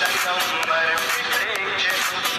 Shall come by